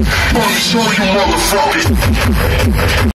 Let me show you motherfuckers.